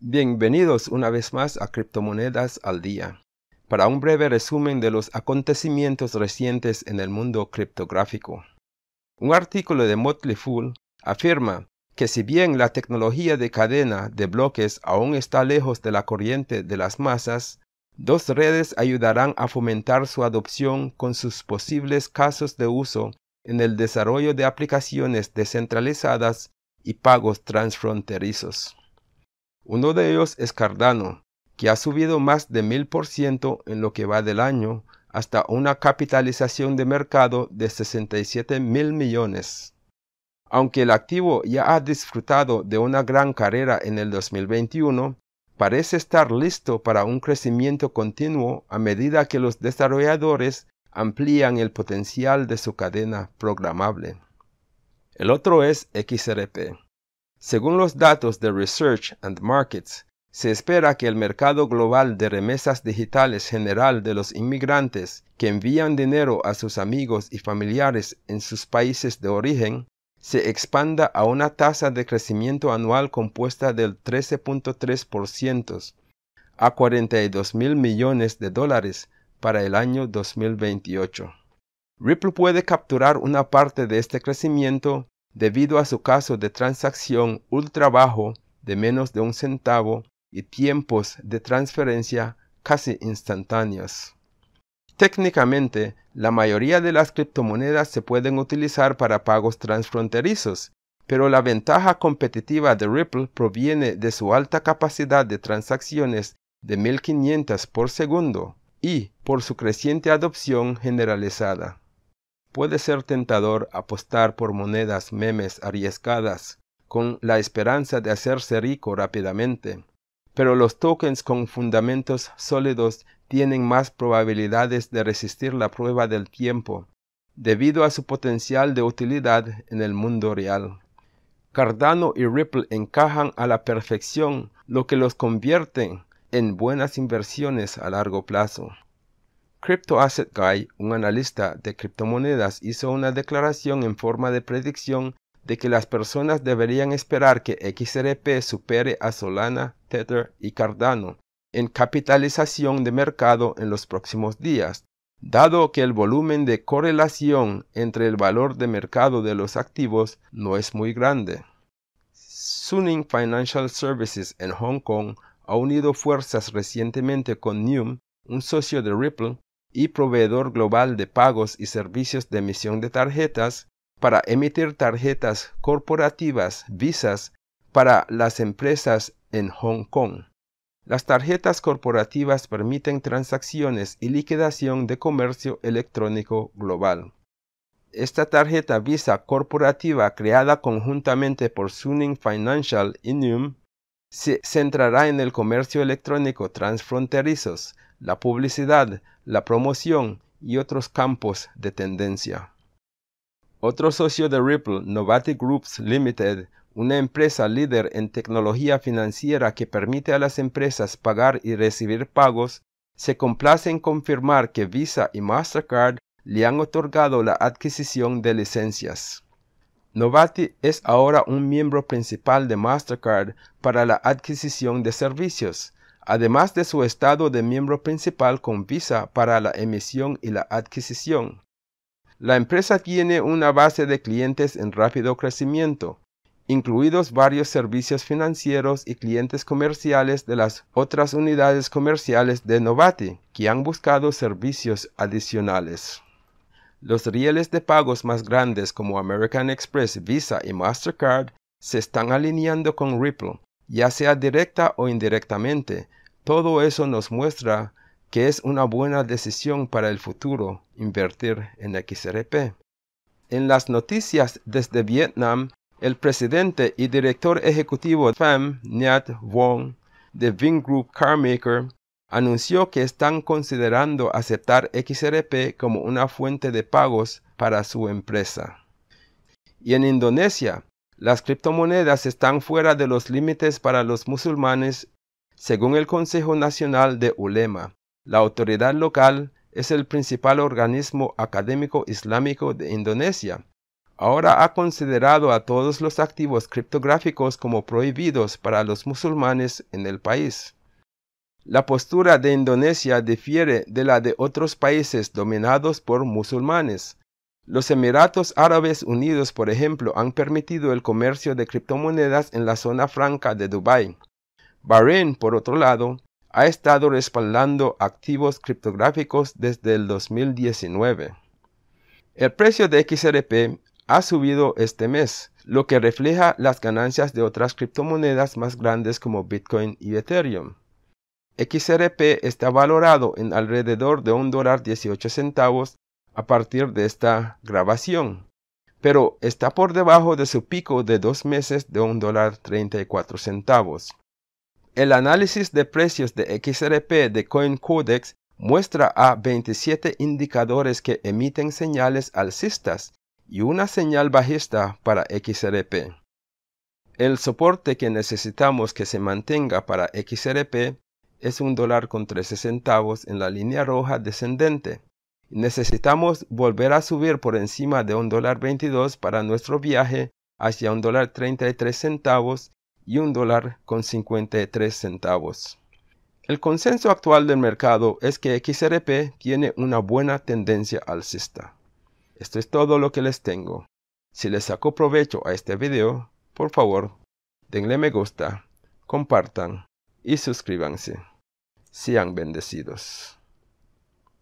Bienvenidos una vez más a Criptomonedas al Día, para un breve resumen de los acontecimientos recientes en el mundo criptográfico. Un artículo de Motley Fool afirma que si bien la tecnología de cadena de bloques aún está lejos de la corriente de las masas, dos redes ayudarán a fomentar su adopción con sus posibles casos de uso en el desarrollo de aplicaciones descentralizadas y pagos transfronterizos. Uno de ellos es Cardano, que ha subido más de mil por ciento en lo que va del año hasta una capitalización de mercado de 67 mil millones. Aunque el activo ya ha disfrutado de una gran carrera en el 2021, parece estar listo para un crecimiento continuo a medida que los desarrolladores amplían el potencial de su cadena programable. El otro es XRP. Según los datos de Research and Markets, se espera que el mercado global de remesas digitales general de los inmigrantes que envían dinero a sus amigos y familiares en sus países de origen se expanda a una tasa de crecimiento anual compuesta del 13.3% a 42 mil millones de dólares para el año 2028. Ripple puede capturar una parte de este crecimiento debido a su caso de transacción ultra bajo de menos de un centavo y tiempos de transferencia casi instantáneos. Técnicamente, la mayoría de las criptomonedas se pueden utilizar para pagos transfronterizos, pero la ventaja competitiva de Ripple proviene de su alta capacidad de transacciones de 1500 por segundo y por su creciente adopción generalizada. Puede ser tentador apostar por monedas memes arriesgadas con la esperanza de hacerse rico rápidamente, pero los tokens con fundamentos sólidos tienen más probabilidades de resistir la prueba del tiempo, debido a su potencial de utilidad en el mundo real. Cardano y Ripple encajan a la perfección, lo que los convierte en buenas inversiones a largo plazo. Crypto Asset Guy, un analista de criptomonedas, hizo una declaración en forma de predicción de que las personas deberían esperar que XRP supere a Solana, Tether y Cardano en capitalización de mercado en los próximos días, dado que el volumen de correlación entre el valor de mercado de los activos no es muy grande. Suning Financial Services en Hong Kong ha unido fuerzas recientemente con Neum, un socio de Ripple, y proveedor global de pagos y servicios de emisión de tarjetas para emitir tarjetas corporativas visas para las empresas en Hong Kong. Las tarjetas corporativas permiten transacciones y liquidación de comercio electrónico global. Esta tarjeta Visa corporativa creada conjuntamente por Suning Financial y Num se centrará en el comercio electrónico transfronterizos, la publicidad, la promoción y otros campos de tendencia. Otro socio de Ripple, Novati Groups Limited, una empresa líder en tecnología financiera que permite a las empresas pagar y recibir pagos, se complace en confirmar que Visa y Mastercard le han otorgado la adquisición de licencias. Novati es ahora un miembro principal de Mastercard para la adquisición de servicios, además de su estado de miembro principal con Visa para la emisión y la adquisición. La empresa tiene una base de clientes en rápido crecimiento, incluidos varios servicios financieros y clientes comerciales de las otras unidades comerciales de Novati, que han buscado servicios adicionales. Los rieles de pagos más grandes como American Express, Visa y Mastercard se están alineando con Ripple, ya sea directa o indirectamente, todo eso nos muestra que es una buena decisión para el futuro invertir en XRP. En las noticias desde Vietnam, el presidente y director ejecutivo FAM, Nyat Wong, de Vingroup Carmaker, anunció que están considerando aceptar XRP como una fuente de pagos para su empresa. Y en Indonesia, las criptomonedas están fuera de los límites para los musulmanes según el Consejo Nacional de Ulema, la autoridad local es el principal organismo académico islámico de Indonesia, ahora ha considerado a todos los activos criptográficos como prohibidos para los musulmanes en el país. La postura de Indonesia difiere de la de otros países dominados por musulmanes. Los Emiratos Árabes Unidos, por ejemplo, han permitido el comercio de criptomonedas en la zona franca de Dubái. Bahrein, por otro lado, ha estado respaldando activos criptográficos desde el 2019. El precio de XRP ha subido este mes, lo que refleja las ganancias de otras criptomonedas más grandes como Bitcoin y Ethereum. XRP está valorado en alrededor de un dólar 18 centavos a partir de esta grabación, pero está por debajo de su pico de dos meses de un dólar 34 centavos. El análisis de precios de XRP de CoinCodex muestra a 27 indicadores que emiten señales alcistas y una señal bajista para XRP. El soporte que necesitamos que se mantenga para XRP es un dólar con 13 centavos en la línea roja descendente. Necesitamos volver a subir por encima de un dólar 22 para nuestro viaje hacia un dólar 33 centavos y un dólar con 53 centavos. El consenso actual del mercado es que XRP tiene una buena tendencia alcista. Esto es todo lo que les tengo. Si les sacó provecho a este video, por favor, denle me gusta, compartan y suscríbanse. Sean bendecidos.